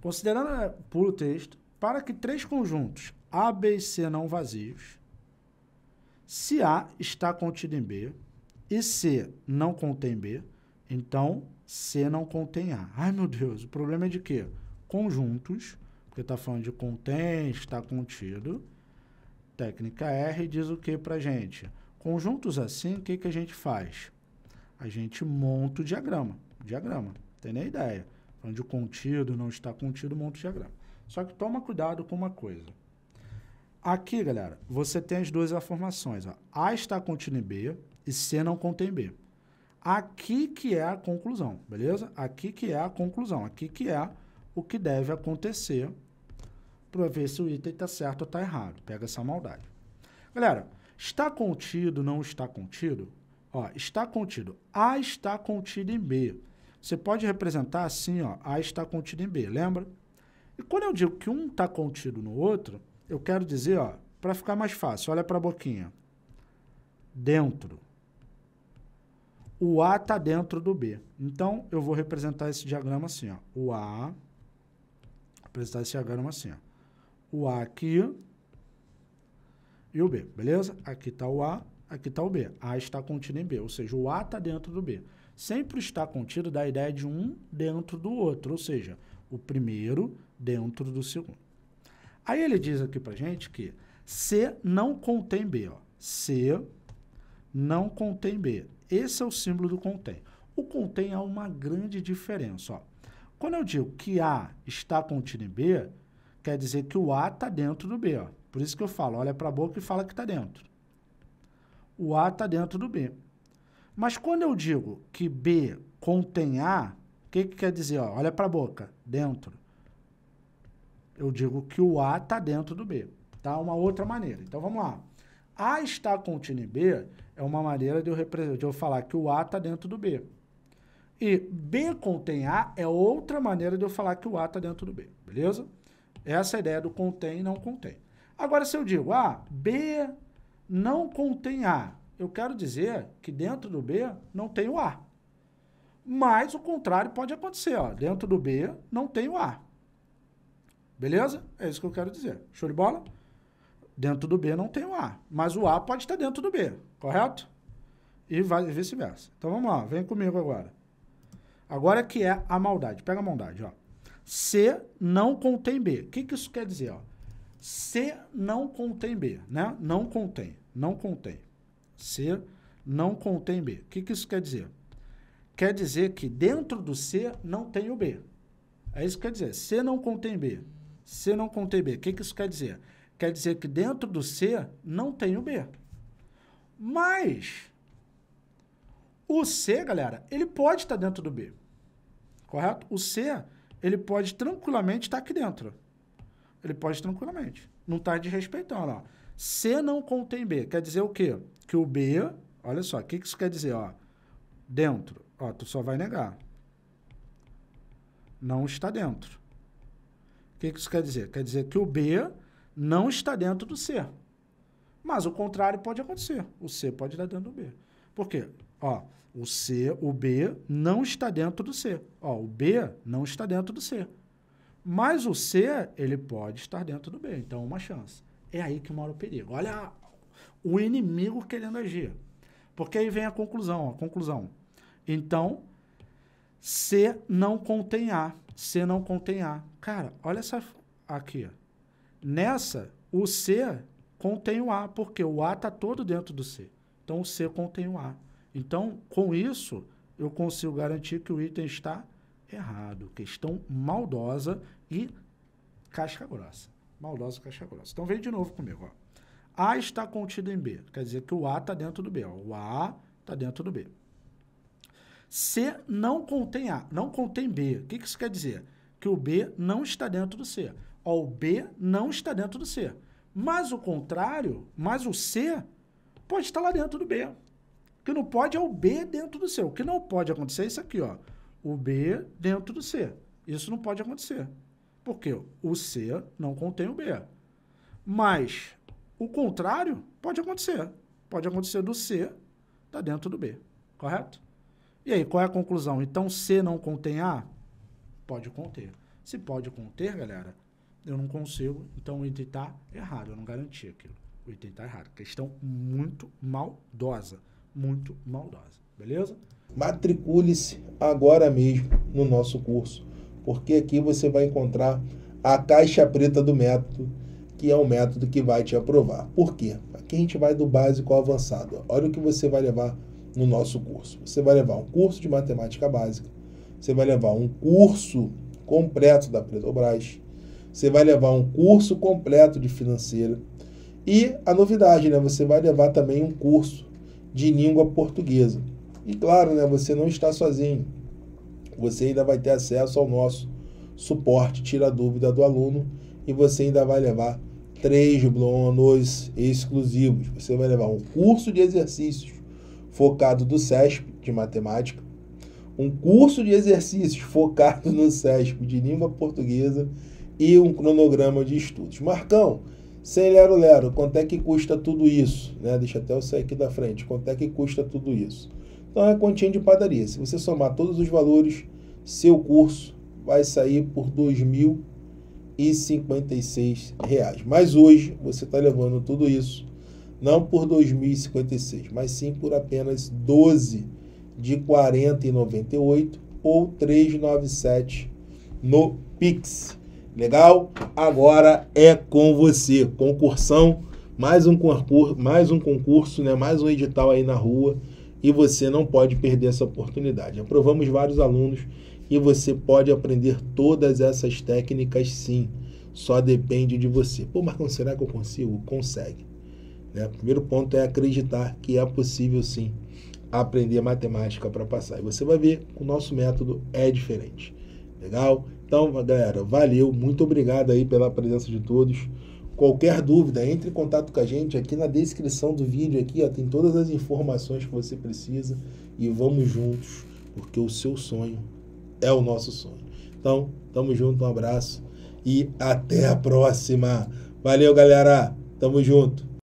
Considerando, é, puro texto, para que três conjuntos A, B e C não vazios, se A está contido em B e C não contém B, então C não contém A. Ai, meu Deus, o problema é de quê? Conjuntos, porque está falando de contém, está contido. Técnica R diz o que para gente? Conjuntos assim, o que, que a gente faz? A gente monta o diagrama. Diagrama, tem nem ideia. Falando de contido, não está contido, monta o diagrama. Só que toma cuidado com uma coisa. Aqui, galera, você tem as duas informações. Ó. A está contido em B e C não contém B. Aqui que é a conclusão, beleza? Aqui que é a conclusão. Aqui que é o que deve acontecer para ver se o item está certo ou está errado. Pega essa maldade. Galera, está contido, não está contido? Ó, está contido. A está contido em B. Você pode representar assim, ó, A está contido em B, lembra? E quando eu digo que um está contido no outro, eu quero dizer, ó, para ficar mais fácil, olha para a boquinha. Dentro. O A está dentro do B. Então, eu vou representar esse diagrama assim, ó. O A, representar esse diagrama assim, ó. O A aqui e o B, beleza? Aqui está o A, aqui está o B. A está contido em B, ou seja, o A está dentro do B. Sempre está contido da ideia de um dentro do outro, ou seja, o primeiro dentro do segundo. Aí ele diz aqui para gente que C não contém B. Ó. C não contém B. Esse é o símbolo do contém. O contém há uma grande diferença. Ó. Quando eu digo que A está contido em B, quer dizer que o A está dentro do B. Ó. Por isso que eu falo, olha para a boca e fala que está dentro. O A está dentro do B. Mas quando eu digo que B contém A, o que, que quer dizer? Ó, olha para a boca, dentro. Eu digo que o A está dentro do B. Tá? Uma outra maneira. Então, vamos lá. A está contínuo em B é uma maneira de eu, de eu falar que o A está dentro do B. E B contém A é outra maneira de eu falar que o A está dentro do B. Beleza? Essa é a ideia do contém e não contém. Agora, se eu digo, ah, B não contém A, eu quero dizer que dentro do B não tem o A. Mas o contrário pode acontecer. Ó. Dentro do B não tem o A. Beleza? É isso que eu quero dizer. Show de bola? Dentro do B não tem o A. Mas o A pode estar dentro do B. Correto? E vice-versa. Então vamos lá. Vem comigo agora. Agora que é a maldade. Pega a maldade. Ó. C não contém B. O que, que isso quer dizer? Ó? C não contém B. Né? Não contém. Não contém. C não contém B. O que, que isso quer dizer? Quer dizer que dentro do C não tem o B. É isso que quer dizer. C não contém B. C não contém B. O que, que isso quer dizer? Quer dizer que dentro do C não tem o B. Mas o C, galera, ele pode estar dentro do B. Correto? O C, ele pode tranquilamente estar aqui dentro. Ele pode tranquilamente. Não está desrespeitando. Ó. C não contém B. Quer dizer o quê? Que o B, olha só, o que, que isso quer dizer? Ó? Dentro. Ó, tu só vai negar. Não está dentro. O que, que isso quer dizer? Quer dizer que o B não está dentro do C. Mas o contrário pode acontecer. O C pode estar dentro do B. Por quê? Ó, o C, o B não está dentro do C. Ó, o B não está dentro do C. Mas o C, ele pode estar dentro do B. Então, uma chance. É aí que mora o perigo. Olha o inimigo querendo agir. Porque aí vem a conclusão, a conclusão. Então, C não contém A. C não contém A. Cara, olha essa aqui. Nessa, o C contém o A, porque o A está todo dentro do C. Então, o C contém o A. Então, com isso, eu consigo garantir que o item está errado. Questão maldosa e casca grossa. Maldosa e casca grossa. Então, vem de novo comigo. Ó. A está contido em B. Quer dizer que o A está dentro do B. Ó. O A está dentro do B. C não contém A, não contém B. O que isso quer dizer? Que o B não está dentro do C. Ó, o B não está dentro do C. Mas o contrário, mas o C pode estar lá dentro do B. O que não pode é o B dentro do C. O que não pode acontecer é isso aqui, ó. O B dentro do C. Isso não pode acontecer. Porque o C não contém o B. Mas o contrário pode acontecer. Pode acontecer do C estar tá dentro do B, correto? E aí, qual é a conclusão? Então, C não contém A? Pode conter. Se pode conter, galera, eu não consigo, então o item está errado, eu não garanti aquilo. O item está errado. Questão muito maldosa, muito maldosa, beleza? Matricule-se agora mesmo no nosso curso, porque aqui você vai encontrar a caixa preta do método, que é o método que vai te aprovar. Por quê? Aqui a gente vai do básico ao avançado. Olha o que você vai levar no nosso curso. Você vai levar um curso de matemática básica, você vai levar um curso completo da Petrobras, você vai levar um curso completo de financeira e a novidade, né? Você vai levar também um curso de língua portuguesa. E claro, né? Você não está sozinho. Você ainda vai ter acesso ao nosso suporte, tira a dúvida do aluno e você ainda vai levar três bônus exclusivos. Você vai levar um curso de exercícios focado do SESP de matemática, um curso de exercícios focado no SESP de língua portuguesa e um cronograma de estudos. Marcão, sem lero lero, quanto é que custa tudo isso? Né? Deixa até eu sair aqui da frente. Quanto é que custa tudo isso? Então é continha de padaria. Se você somar todos os valores, seu curso vai sair por R$ 2.056. Mas hoje você está levando tudo isso não por 2.056, mas sim por apenas 12 de 40,98 ou 397 no Pix. Legal? Agora é com você. Concursão, mais um concurso, mais um concurso, né? Mais um edital aí na rua e você não pode perder essa oportunidade. Aprovamos vários alunos e você pode aprender todas essas técnicas sim. Só depende de você. Pô, Marcão, será que eu consigo? Consegue. Né? O primeiro ponto é acreditar que é possível sim aprender matemática para passar. E você vai ver que o nosso método é diferente. Legal? Então, galera, valeu, muito obrigado aí pela presença de todos. Qualquer dúvida, entre em contato com a gente aqui na descrição do vídeo aqui, ó, tem todas as informações que você precisa e vamos juntos, porque o seu sonho é o nosso sonho. Então, tamo junto, um abraço e até a próxima. Valeu, galera. Tamo junto.